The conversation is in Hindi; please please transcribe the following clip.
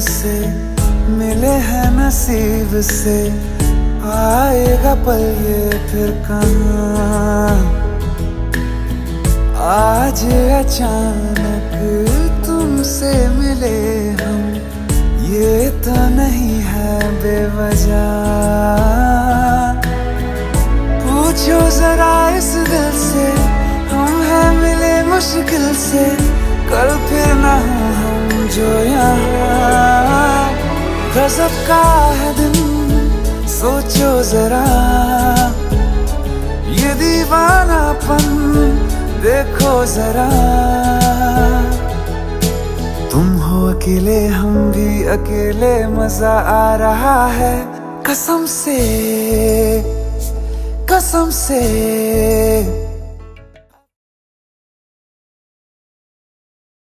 से मिले हैं नसीब से। आएगा पल ये फिर कहाँ? आज अचानक तुमसे मिले हम, ये तो नहीं है बेवजह। पूछो जरा इस दिल से, हम हैं मिले मुश्किल से, कल फिर ना गजब का है दिन, सोचो जरा। ये दीवानापन, देखो जरा। तुम हो अकेले, हम भी अकेले, मज़ा आ रहा है। कसम से कसम से।